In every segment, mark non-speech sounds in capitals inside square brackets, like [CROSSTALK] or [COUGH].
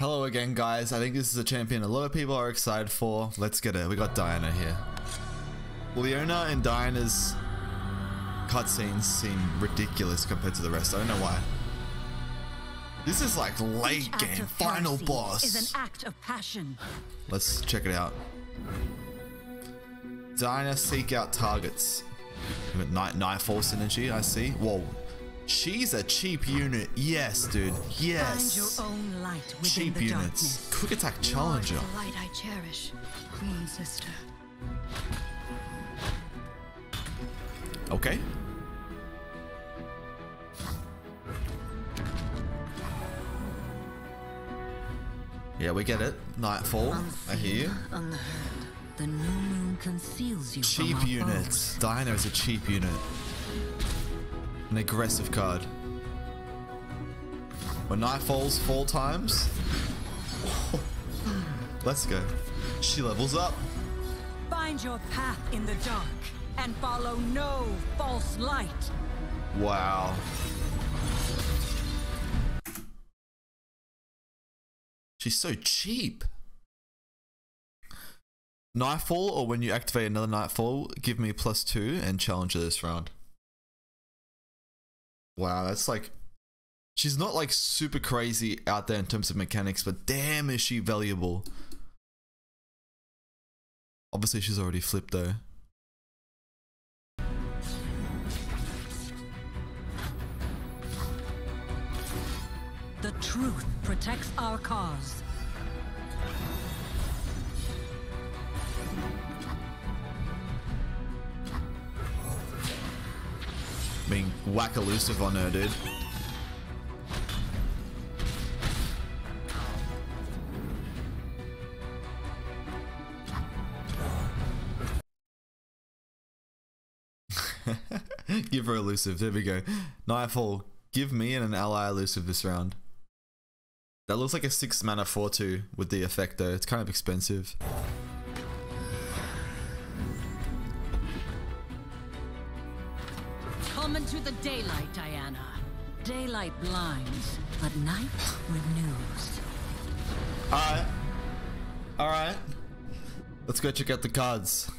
Hello again, guys. I think this is a champion a lot of people are excited for. Let's get it. We got Diana here. Leona and Diana's cutscenes seem ridiculous compared to the rest. I don't know why. This is like late Each game, final boss. Is an act of passion. Let's check it out. Diana seek out targets. Night Nightfall synergy, I see. Whoa. She's a cheap unit. Yes, dude. Yes. Find your own light cheap the units. darkness. Quick attack challenger. Light I cherish, Queen Sister. Okay. Yeah, we get it. Nightfall. I hear you. Unheard. The new moon conceals you Cheap units. Diana is a cheap unit. An aggressive card. When night falls four times. [LAUGHS] Let's go. She levels up. Find your path in the dark and follow no false light. Wow. She's so cheap. Nightfall, or when you activate another Nightfall, give me plus two and challenge this round. Wow, that's like. She's not like super crazy out there in terms of mechanics, but damn, is she valuable. Obviously, she's already flipped though. The truth protects our cause. Whack elusive on her, dude. [LAUGHS] give her elusive. There we go. Nightfall. Give me and an ally elusive this round. That looks like a 6 mana 4 2 with the effect though. It's kind of expensive. Into the daylight, Diana. Daylight blinds, but night renews. Alright. Alright. Let's go check out the cards.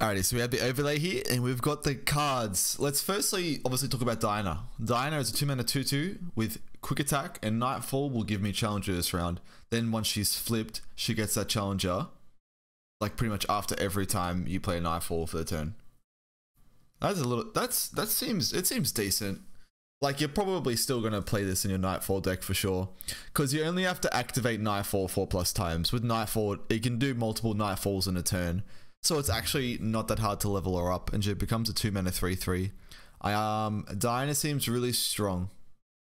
Alrighty, so we have the overlay here and we've got the cards. Let's firstly obviously talk about Diana. Diana is a 2 mana 2 2 with quick attack and Nightfall will give me challenger this round. Then once she's flipped, she gets that challenger. Like pretty much after every time you play a Nightfall for the turn. That's a little that's that seems it seems decent. Like you're probably still gonna play this in your Nightfall deck for sure, because you only have to activate Nightfall four plus times. With Nightfall, it can do multiple Nightfalls in a turn, so it's actually not that hard to level her up, and she becomes a two mana three three. I um Diana seems really strong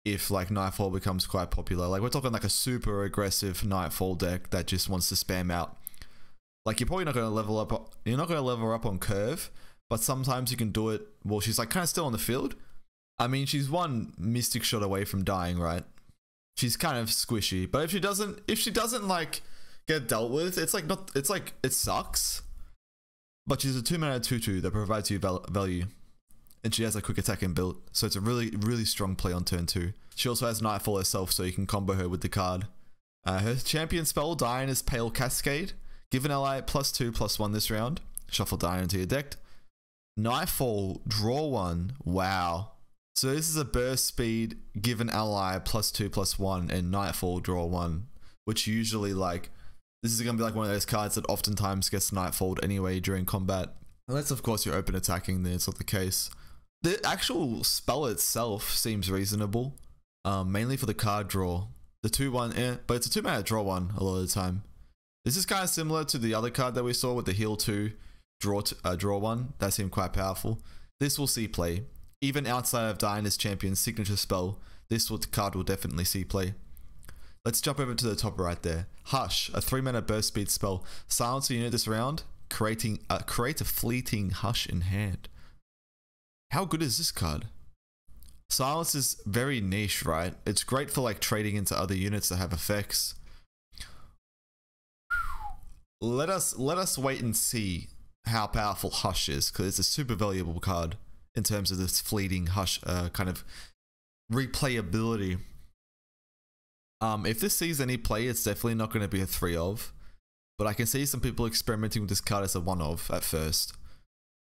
if like Nightfall becomes quite popular. Like we're talking like a super aggressive Nightfall deck that just wants to spam out. Like you're probably not gonna level up. You're not gonna level up on curve, but sometimes you can do it. Well, she's like kind of still on the field. I mean, she's one mystic shot away from dying, right? She's kind of squishy, but if she doesn't, if she doesn't like get dealt with, it's like not, it's like it sucks. But she's a two mana two two that provides you value, and she has a quick attack inbuilt, so it's a really really strong play on turn two. She also has Nightfall herself, so you can combo her with the card. Uh, her champion spell, Diana's Pale Cascade. Give an ally plus two plus one this round. Shuffle Diana into your deck. Nightfall, draw one. Wow. So this is a burst speed, give an ally plus two plus one, and Nightfall, draw one. Which usually like this is gonna be like one of those cards that oftentimes gets Nightfall anyway during combat. Unless of course you're open attacking, then it's not the case. The actual spell itself seems reasonable. Um, mainly for the card draw. The two one, eh, but it's a two mana draw one a lot of the time. This is kind of similar to the other card that we saw with the heal two, draw t- uh, draw one. That seemed quite powerful. This will see play. Even outside of Diana's champion's signature spell, this card will definitely see play. Let's jump over to the top right there. Hush, a three mana burst speed spell. Silence a unit this round, creating uh, create a fleeting hush in hand. How good is this card? Silence is very niche, right? It's great for like trading into other units that have effects. Let us let us wait and see how powerful Hush is because it's a super valuable card in terms of this fleeting Hush uh, kind of replayability. Um, if this sees any play, it's definitely not going to be a three of. But I can see some people experimenting with this card as a one of at first.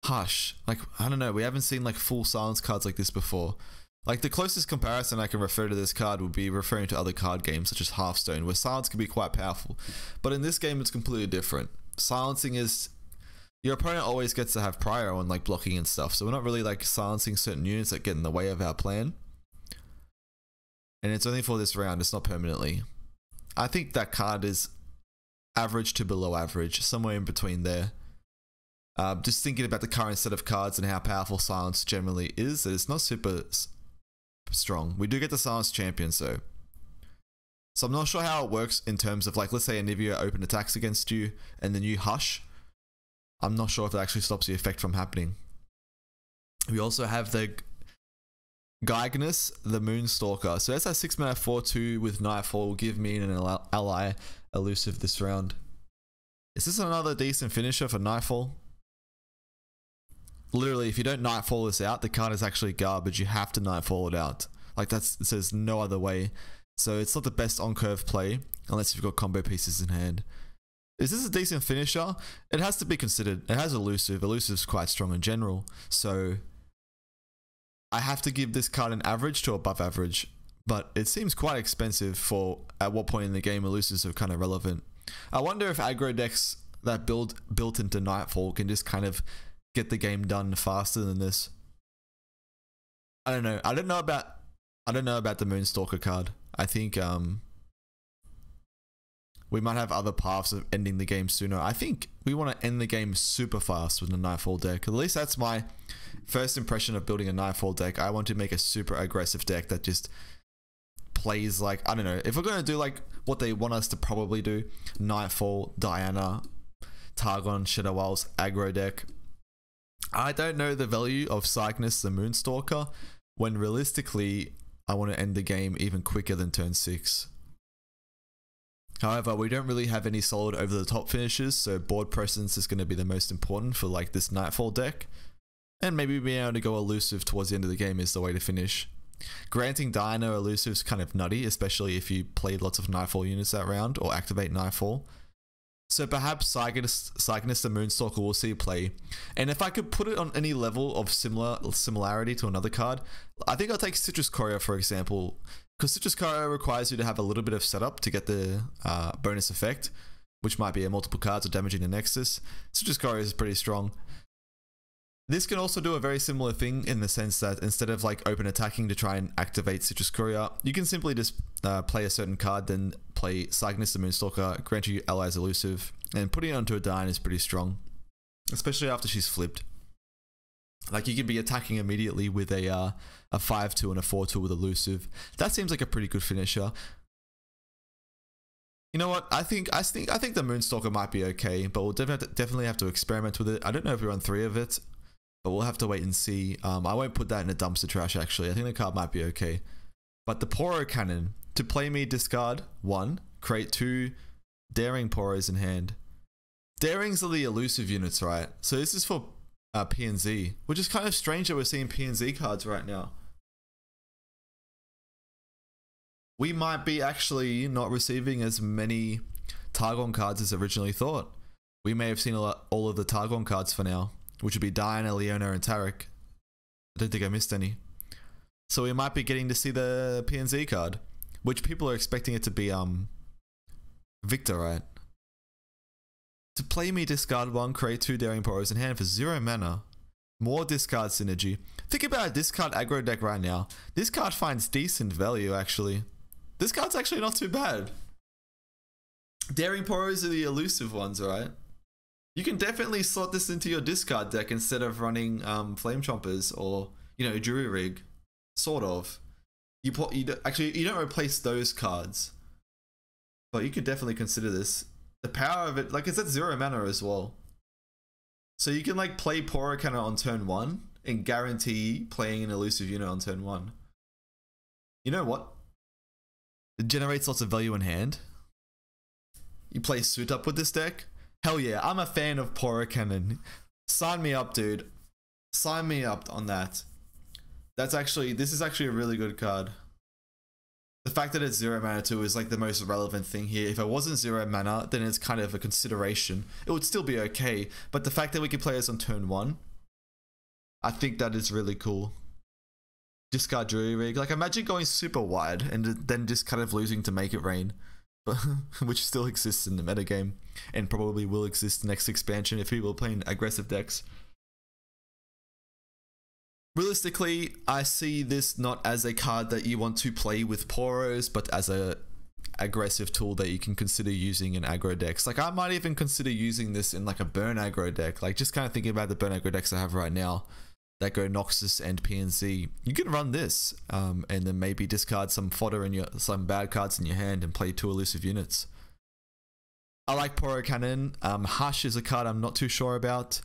Hush. Like, I don't know, we haven't seen like full silence cards like this before. Like the closest comparison I can refer to this card would be referring to other card games such as Hearthstone, where silence can be quite powerful. But in this game, it's completely different. Silencing is your opponent always gets to have prior on like blocking and stuff, so we're not really like silencing certain units that get in the way of our plan. And it's only for this round; it's not permanently. I think that card is average to below average, somewhere in between there. Uh, just thinking about the current set of cards and how powerful silence generally is, it's not super strong. We do get the silence champion, so. So I'm not sure how it works in terms of like, let's say Anivia open attacks against you and then you hush. I'm not sure if that actually stops the effect from happening. We also have the Cygnus, the Moonstalker. So that's a 6 mana 4 2 with Nightfall. Will give me an ally elusive this round. Is this another decent finisher for Nightfall? Literally, if you don't Nightfall this out, the card is actually garbage. You have to Nightfall it out. Like that's says no other way. So it's not the best on curve play unless you've got combo pieces in hand. Is this a decent finisher? It has to be considered. It has elusive. Elusive's quite strong in general. So I have to give this card an average to above average. But it seems quite expensive for at what point in the game elusives are kind of relevant. I wonder if aggro decks that build built into Nightfall can just kind of get the game done faster than this. I don't know. I don't know about I don't know about the Moonstalker card. I think um we might have other paths of ending the game sooner. I think we want to end the game super fast with a Nightfall deck. At least that's my first impression of building a Nightfall deck. I want to make a super aggressive deck that just plays like I don't know. If we're gonna do like what they want us to probably do, Nightfall, Diana, Targon, Shadow Isles, aggro deck. I don't know the value of Cygnus the Moonstalker when realistically I want to end the game even quicker than turn 6. However, we don't really have any solid over the top finishes, so board presence is going to be the most important for like this Nightfall deck. And maybe being able to go elusive towards the end of the game is the way to finish. Granting Diana elusive is kind of nutty, especially if you played lots of Nightfall units that round or activate Nightfall. So perhaps Cygnus, Cygnus the Moonstalker will see play. And if I could put it on any level of similar similarity to another card, I think I'll take Citrus Courier for example. Because Citrus requires you to have a little bit of setup to get the uh, bonus effect, which might be a multiple cards or damaging the Nexus. Citrus is pretty strong. This can also do a very similar thing in the sense that instead of like open attacking to try and activate Citrus Courier, you can simply just uh, play a certain card, then play Cygnus the Moonstalker, grant you allies elusive, and putting it onto a Dine is pretty strong, especially after she's flipped. Like you could be attacking immediately with a uh, a five two and a four two with elusive. That seems like a pretty good finisher. You know what? I think I think I think the Moonstalker might be okay, but we'll definitely have to experiment with it. I don't know if we run three of it but we'll have to wait and see. Um, I won't put that in a dumpster trash actually. I think the card might be okay. But the Poro Cannon, to play me discard one, create two Daring Poros in hand. Darings are the elusive units, right? So this is for uh, PNZ, which is kind of strange that we're seeing PNZ cards right now. We might be actually not receiving as many Targon cards as originally thought. We may have seen lot, all of the Targon cards for now which would be Diana, Leona, and Taric. I don't think I missed any. So we might be getting to see the PNZ card, which people are expecting it to be um Viktor, right? To play me, discard one, create two Daring Poros in hand for zero mana. More discard synergy. Think about a discard aggro deck right now. This card finds decent value, actually. This card's actually not too bad. Daring Poros are the elusive ones, right? You can definitely slot this into your discard deck instead of running um, Flame Chompers or, you know, Jury Rig. Sort of. You, you actually you don't replace those cards, but you could definitely consider this. The power of it, like it's at zero mana as well. So you can like play Poro Cannon on turn one and guarantee playing an elusive unit on turn one. You know what? It generates lots of value in hand. You play suit up with this deck. Hell yeah, I'm a fan of Poro Cannon. Sign me up, dude. Sign me up on that. That's actually, this is actually a really good card. The fact that it's zero mana too is like the most relevant thing here. If it wasn't zero mana, then it's kind of a consideration. It would still be okay, but the fact that we can play this on turn one, I think that is really cool. Discard Jury Rig. Like imagine going super wide and then just kind of losing to Make It Rain, but [LAUGHS] which still exists in the metagame and probably will exist next expansion if people are playing aggressive decks realistically, I see this not as a card that you want to play with Poros, but as a aggressive tool that you can consider using in aggro decks. Like I might even consider using this in like a burn aggro deck. Like just kind of thinking about the burn aggro decks I have right now that go Noxus and PNZ. You can run this um, and then maybe discard some fodder in your some bad cards in your hand and play two elusive units. I like Poro Cannon. Um, Hush is a card I'm not too sure about.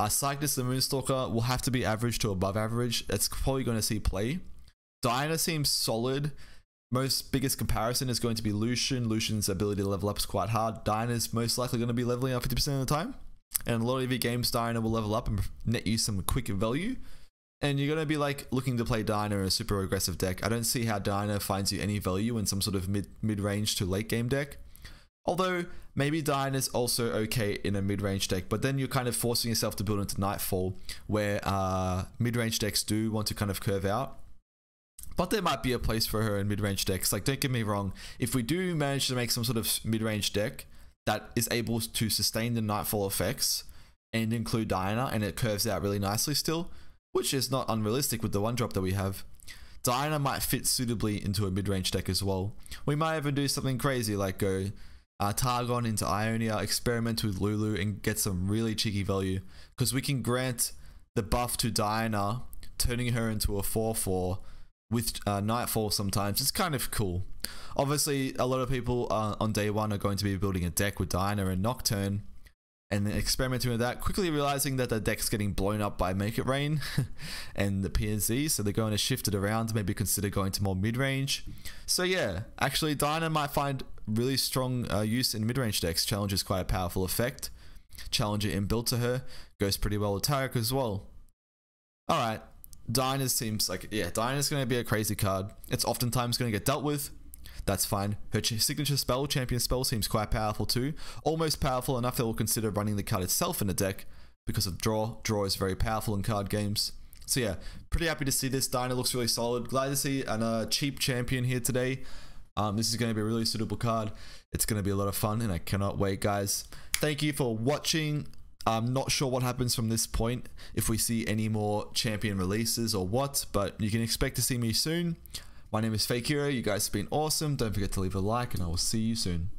Uh, Cygnus the Moonstalker will have to be average to above average. It's probably going to see play. Diana seems solid. Most biggest comparison is going to be Lucian. Lucian's ability to level up is quite hard. Diana's most likely going to be leveling up 50% of the time. And a lot of your games, Diana will level up and net you some quick value. And you're going to be like looking to play Diana in a super aggressive deck. I don't see how Diana finds you any value in some sort of mid mid range to late game deck. Although maybe Diana is also okay in a mid-range deck, but then you're kind of forcing yourself to build into Nightfall, where uh, mid-range decks do want to kind of curve out. But there might be a place for her in mid-range decks. Like, don't get me wrong, if we do manage to make some sort of mid-range deck that is able to sustain the Nightfall effects and include Diana, and it curves out really nicely still, which is not unrealistic with the one drop that we have. Diana might fit suitably into a mid-range deck as well. We might even do something crazy like go uh, Targon into Ionia, experiment with Lulu, and get some really cheeky value. Because we can grant the buff to Diana, turning her into a 4 4 with uh, Nightfall sometimes. It's kind of cool. Obviously, a lot of people uh, on day one are going to be building a deck with Diana and Nocturne. And experimenting with that, quickly realizing that the deck's getting blown up by Make It Rain [LAUGHS] and the PNZ, so they're going to shift it around, maybe consider going to more mid range. So, yeah, actually, Diana might find really strong uh, use in mid-range decks. Challenge is quite a powerful effect. Challenger inbuilt to her goes pretty well with Taric as well. Alright, Diana seems like, yeah, Diana's going to be a crazy card. It's oftentimes going to get dealt with. That's fine. Her signature spell, Champion Spell, seems quite powerful too. Almost powerful enough that we'll consider running the card itself in the deck because of draw. Draw is very powerful in card games. So yeah, pretty happy to see this. Diana looks really solid. Glad to see a uh, cheap champion here today. Um, this is going to be a really suitable card. It's going to be a lot of fun, and I cannot wait, guys. Thank you for watching. I'm not sure what happens from this point, if we see any more champion releases or what, but you can expect to see me soon. My name is Fake Hero. You guys have been awesome. Don't forget to leave a like, and I will see you soon.